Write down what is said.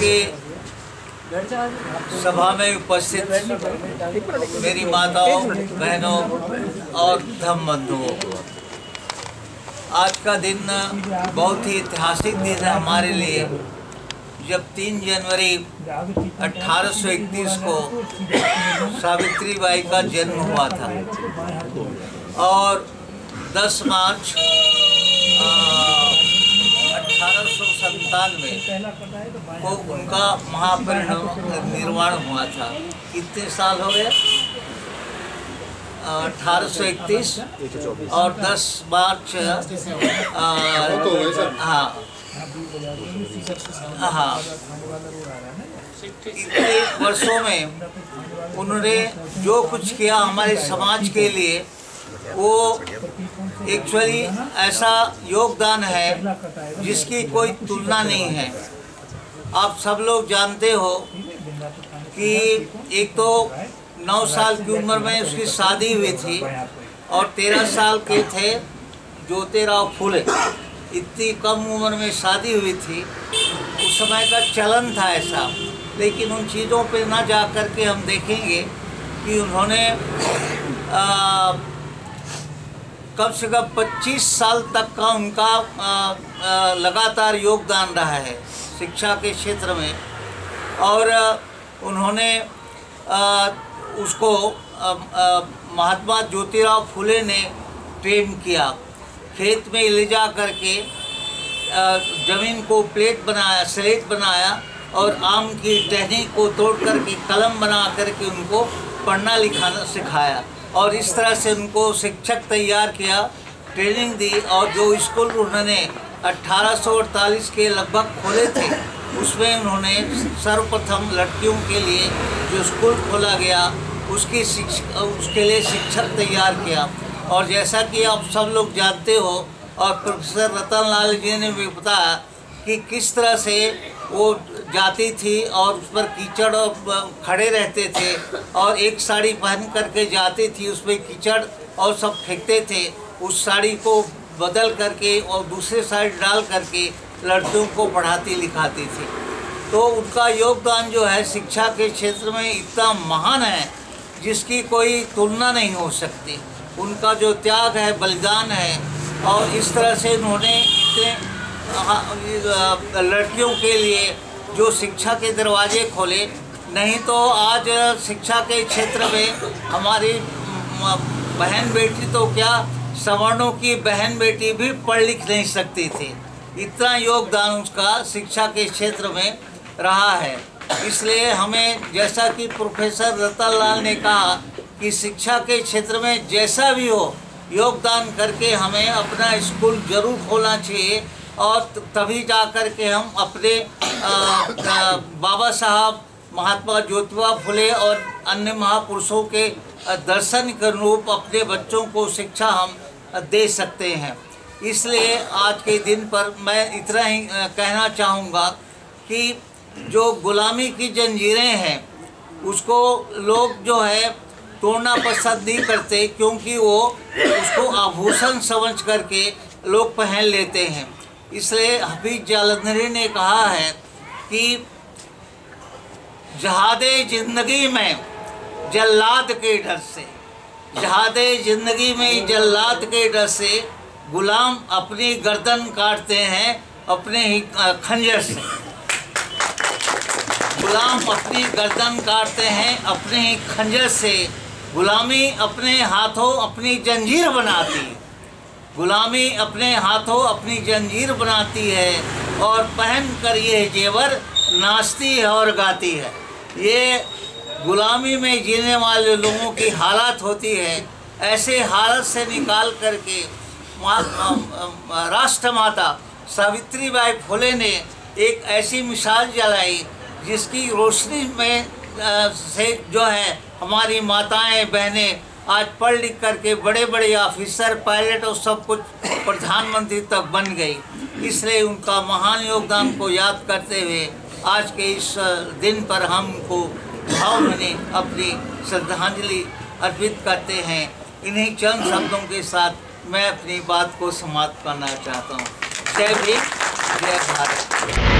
के सभा में उपस्थित मेरी माताओं, बहनों और धम बंधुओं को। आज का दिन बहुत ही ऐतिहासिक दिन है हमारे लिए। जब 3 जनवरी 1831 को सावित्री बाई का जन्म हुआ था और 10 मार्च अठारह सौ संतानवे को उनका महापरिनिर्वाण हुआ था। कितने साल हो गए? अठारह सौ इकतीस और 10 मार्च हाँ। हाँ। इतने वर्षों में उन्होंने जो कुछ किया हमारे समाज के लिए, वो एक्चुअली ऐसा योगदान है जिसकी कोई तुलना नहीं है। आप सब लोग जानते हो कि एक तो नौ साल की उम्र में उसकी शादी हुई थी और तेरह साल के थे ज्योतिराव फूले। इतनी कम उम्र में शादी हुई थी। उस समय का चलन था ऐसा लेकिन उन चीज़ों पे ना जा कर के हम देखेंगे कि उन्होंने आ, कम से कम 25 साल तक का उनका लगातार योगदान रहा है शिक्षा के क्षेत्र में। और उन्होंने उसको महात्मा ज्योतिराव फुले ने ट्रेन किया। खेत में ले जा करके ज़मीन को प्लेट बनाया, स्लेट बनाया और आम की टहनी को तोड़ करके कलम बना करके उनको पढ़ना लिखाना सिखाया। और इस तरह से उनको शिक्षक तैयार किया ट्रेनिंग दी और जो स्कूल उन्होंने 1848 के लगभग खोले थे, उसमें उन्होंने सर्वप्रथम लड़कियों के लिए जो स्कूल खोला गया, उसकी शिक्ष, उसके लिए शिक्षक तैयार किया। और जैसा कि आप सब लोग जानते हो, और प्रोफेसर रतन लाल जी ने भी बताया कि किस तरह से वो जाती थी और उस पर कीचड़ और खड़े रहते थे और एक साड़ी पहन करके जाती थी, उसमें कीचड़ और सब फेंकते थे। उस साड़ी को बदल करके और दूसरे साइड डाल करके लड़कियों को पढ़ाती लिखाती थी। तो उनका योगदान जो है, शिक्षा के क्षेत्र में इतना महान है, जिसकी कोई तुलना नहीं हो सकती। उनका जो त्याग है, बलिदान है और इस तरह से उन्होंने इतने लड़कियों के लिए जो शिक्षा के दरवाजे खोले, नहीं तो आज शिक्षा के क्षेत्र में हमारी बहन बेटी तो क्या सवर्णों की बहन बेटी भी पढ़ लिख नहीं सकती थी। इतना योगदान उसका शिक्षा के क्षेत्र में रहा है। इसलिए हमें जैसा कि प्रोफेसर रतन लाल ने कहा कि शिक्षा के क्षेत्र में जैसा भी हो, योगदान करके हमें अपना स्कूल ज़रूर खोलना चाहिए। और तभी जा कर के हम अपने बाबा साहब, महात्मा ज्योतिबा फुले और अन्य महापुरुषों के दर्शन के रूप अपने बच्चों को शिक्षा हम दे सकते हैं। इसलिए आज के दिन पर मैं इतना ही कहना चाहूँगा कि जो गुलामी की जंजीरें हैं, उसको लोग जो है तोड़ना पसंद नहीं करते क्योंकि वो उसको आभूषण समझ करके लोग पहन लेते हैं। इसलिए हफीज जालंधरी ने कहा है कि जहाद ज़िंदगी में जल्लाद के डर से, जहाद ज़िंदगी में जल्लाद के डर से गुलाम अपनी गर्दन काटते हैं, अपने ही खंजर से। गुलाम अपनी गर्दन काटते हैं, अपने ही खंजर से। गुलामी अपने हाथों अपनी जंजीर बनाती गुलामी अपने हाथों अपनी जंजीर बनाती है और पहन कर ये जेवर नाचती है और गाती है। ये गुलामी में जीने वाले लोगों की हालत होती है। ऐसे हालत से निकाल करके राष्ट्र माता सावित्री बाई फुले ने एक ऐसी मिसाल जलाई जिसकी रोशनी में से जो है, हमारी माताएँ, बहनें आज पढ़ लिख करके बड़े बड़े ऑफिसर पायलट और सब कुछ प्रधानमंत्री तक बन गई। इसलिए उनका महान योगदान को याद करते हुए आज के इस दिन पर हम भाव भावभीनी अपनी श्रद्धांजलि अर्पित करते हैं। इन्हीं चंद शब्दों के साथ मैं अपनी बात को समाप्त करना चाहता हूँ। जय भीम, जय भारत।